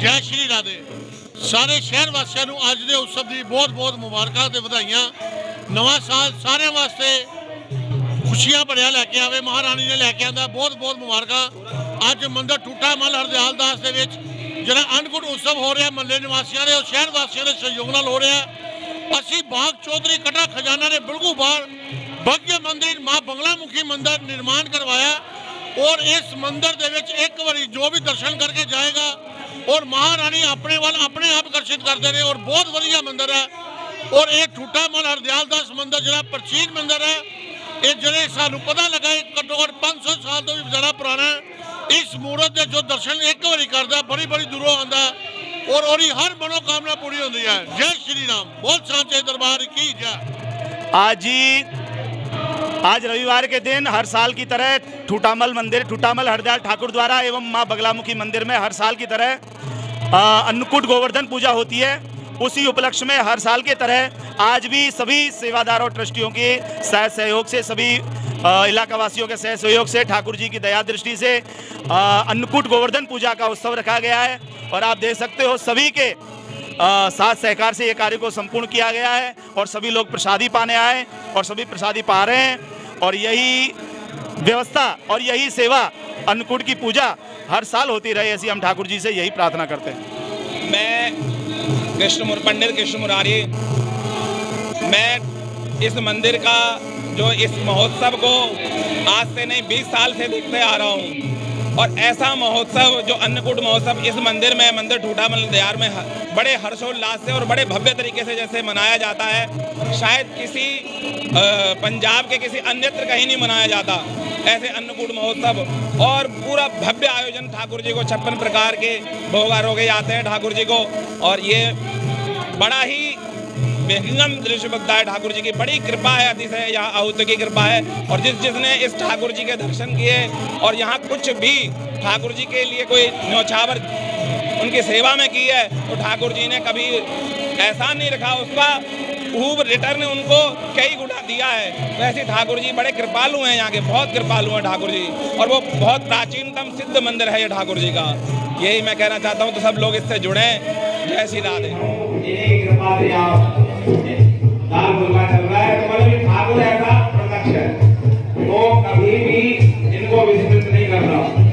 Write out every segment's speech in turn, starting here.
ਜੈ ਸ਼੍ਰੀ ਰਾਧੇ। ਸਾਰੇ ਸ਼ਹਿਰ ਵਾਸੀਆਂ ਨੂੰ ਅੱਜ ਦੇ ਉਤਸਵ ਦੀ ਬਹੁਤ-ਬਹੁਤ ਮੁਬਾਰਕਾਂ ਤੇ ਵਧਾਈਆਂ। ਨਵਾਂ ਸਾਲ ਸਾਰਿਆਂ ਵਾਸਤੇ ਖੁਸ਼ੀਆਂ ਭਰਿਆ ਲੈ ਕੇ ਆਵੇ। ਮਹਾਰਾਣੀ ਨੇ ਲੈ ਕੇ ਆਂਦਾ ਬਹੁਤ-ਬਹੁਤ ਮੁਬਾਰਕਾਂ। ਅੱਜ ਮੰਦਰ ਟੁੱਟਾ ਮਲ ਹਰਦਿਆਲ ਦਾਸ ਦੇ ਵਿੱਚ ਜਿਹੜਾ ਅਨਕੁਟ ਉਤਸਵ ਹੋ ਰਿਹਾ, ਮੱਲੇ ਨਿਵਾਸੀਆਂ ਦੇ ਔਰ ਸ਼ਹਿਰ ਵਾਸੀਆਂ ਦੇ ਸਹਿਯੋਗ ਨਾਲ ਹੋ ਰਿਹਾ। ਅਸੀਂ ਬਾਗ ਚੌਧਰੀ ਕਟਾ ਖਜ਼ਾਨਾ ਨੇ ਬਿਲਕੁਲ ਬਾਹਰ ਭਗਯ ਮੰਦਿਰ, ਮਾਂ ਬੰਗਲਾ ਮੁਖੀ ਮੰਦਿਰ ਨਿਰਮਾਣ ਕਰਵਾਇਆ। ਔਰ ਇਸ ਮੰਦਿਰ ਦੇ ਵਿੱਚ ਇੱਕ ਵਾਰੀ ਜੋ ਵੀ ਦਰਸ਼ਨ ਕਰਕੇ ਜਾਏਗਾ, ਔਰ ਮਹਾਰਾਣੀ ਆਪਣੇ ਵੱਲ, ਆਪਣੇ ਆਪ ਆਕਰਸ਼ਿਤ ਕਰਦੇ ਨੇ, ਔਰ ਬਹੁਤ ਵਧੀਆ ਮੰਦਿਰ ਹੈ। ਔਰ ਇਹ ਠੁੱਟਾ ਮਨ ਹਰਦਿਆਲ ਦਾਸ ਮੰਦਿਰ ਜਿਹੜਾ ਪ੍ਰਾਚੀਨ ਮੰਦਿਰ ਹੈ, ਇਹ ਜਿਹੜੇ ਸਾਨੂੰ ਪਤਾ ਲੱਗਾ ਇਹ ਘੱਟੋ ਘੱਟ 500 ਸਾਲ ਤੋਂ ਵੀ ਜ਼ਿਆਦਾ ਪੁਰਾਣਾ ਹੈ। ਇਸ ਮੂਰਤ ਦੇ ਜੋ ਦਰਸ਼ਨ ਇੱਕ ਵਾਰੀ ਕਰਦਾ, ਬੜੀ ਬੜੀ ਦੂਰੋਂ ਆਉਂਦਾ, ਔਰ ਉਹਦੀ ਹਰ ਮਨੋਕਾਮਨਾ ਪੂਰੀ ਹੁੰਦੀ ਹੈ। ਜੈ ਸ਼੍ਰੀ ਰਾਮ। ਬਹੁਤ ਸਾਂਝੇ ਦਰਬਾਰ ਕੀ ਜੈ। ਆਜੀ आज रविवार के दिन हर साल की तरह ठूटामल मंदिर, ठूटामल हरदयाल ठाकुर द्वारा एवं माँ बगलामुखी मंदिर में हर साल की तरह अन्नकूट गोवर्धन पूजा होती है। उसी उपलक्ष्य में हर साल की तरह आज भी सभी सेवादारों ट्रस्टियों के सह सहयोग से, सभी इलाका वासियों के सह सहयोग से, ठाकुर जी की दया दृष्टि से अन्नकूट गोवर्धन पूजा का उत्सव रखा गया है और आप देख सकते हो सभी के साथ सहकार से ये कार्य को संपूर्ण किया गया है और सभी लोग प्रसादी पाने आए और सभी प्रसादी पा रहे हैं। और यही व्यवस्था और यही सेवा अन्नकूट की पूजा हर साल होती रहे, ऐसी हम ठाकुर जी से यही प्रार्थना करते हैं। मैं कृष्ण पंडित कृष्ण मुरारी मैं इस मंदिर का, जो इस महोत्सव को आज से नहीं 20 साल से देखते आ रहा हूँ। और ऐसा महोत्सव, जो अन्नकूट महोत्सव, इस मंदिर में, मंदिर ठूठा दयार में बड़े हर्षोल्लास से और बड़े भव्य तरीके से जैसे मनाया जाता है। शायद किसी पंजाब के किसी अन्यत्र कहीं नहीं मनाया जाता, ऐसे अन्नकूट महोत्सव। और पूरा भव्य आयोजन ठाकुर जी को छप्पन प्रकार के भोग आरोगे जाते हैं ठाकुर जी को। और ये बड़ा ही विहंगम दृश्य बगता है ठाकुर जी की। बड़ी कृपा है, अतिशय यहाँ आहुत की कृपा है। और जिस जिसने इस ठाकुर जी के दर्शन किए और यहाँ कुछ भी ठाकुर जी के लिए कोई न्यौछावर उनकी सेवा में की है तो ठाकुर जी ने कभी ऐसा नहीं रखा। उसका खूब रिटर्न उनको कई गुना दिया है। वैसे ठाकुर जी बड़े कृपालु हैं यहाँ के, बहुत कृपालु हैं ठाकुर जी। और वो बहुत प्राचीनतम सिद्ध मंदिर है ये ठाकुर जी का। यही मैं कहना चाहता हूँ तो सब लोग इससे जुड़े। जय श्री राधे। इन्हीं की कृपा से आप दान पुण्य चल रहा है तो मतलब ठाकुर ऐसा प्रत्यक्ष है वो कभी भी इनको विस्मृत नहीं करना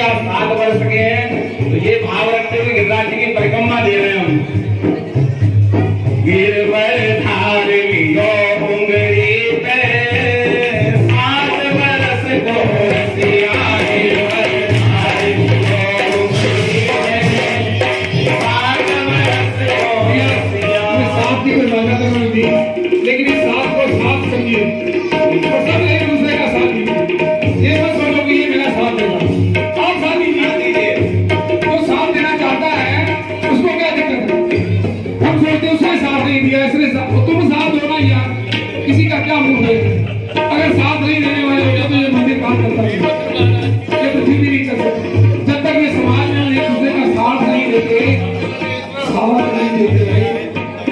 या सात वर्ष सके तो ये भाव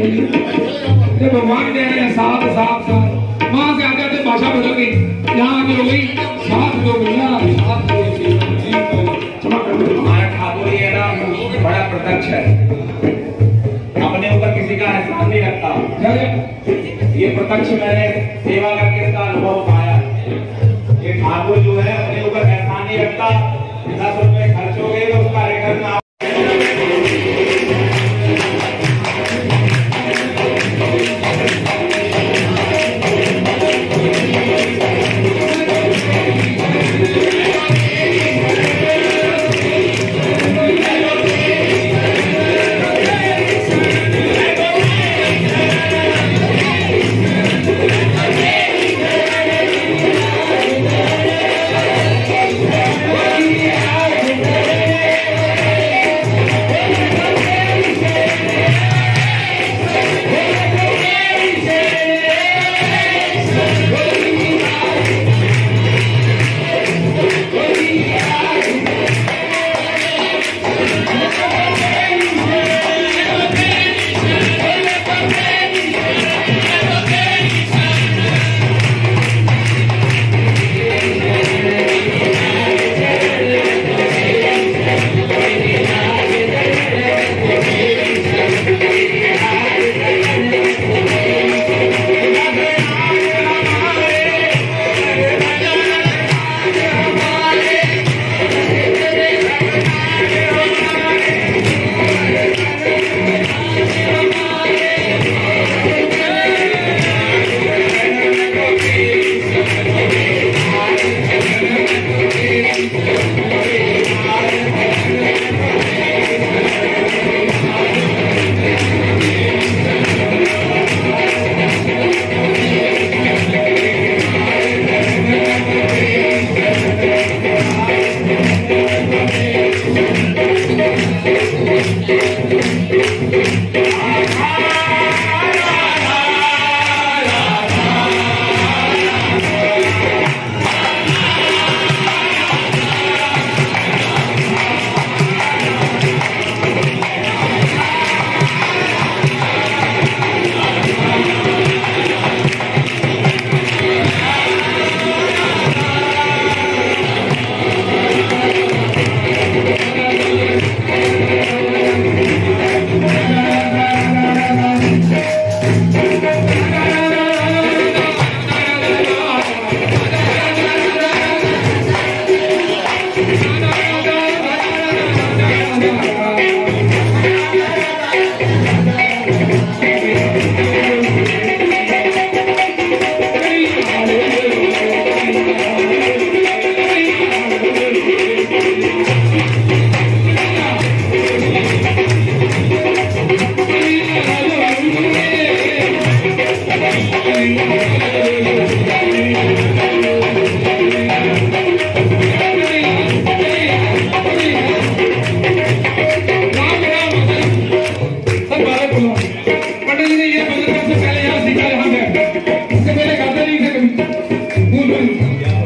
ये भगवान कह रहे हैं साथ साथ साथ। वहाँ से आते भाषा बदल गई यहाँ आगे हो गई साथ दो भैया हमारा ठाकुर ये ना बड़ा प्रत्यक्ष है। अपने ऊपर किसी का एहसान नहीं रखता। ये प्रत्यक्ष मैंने सेवा करके इसका अनुभव पाया। ये ठाकुर जो है अपने ऊपर एहसान नहीं रखता। दस रुपए तो खर्च हो गए तो उसका रिटर्न Música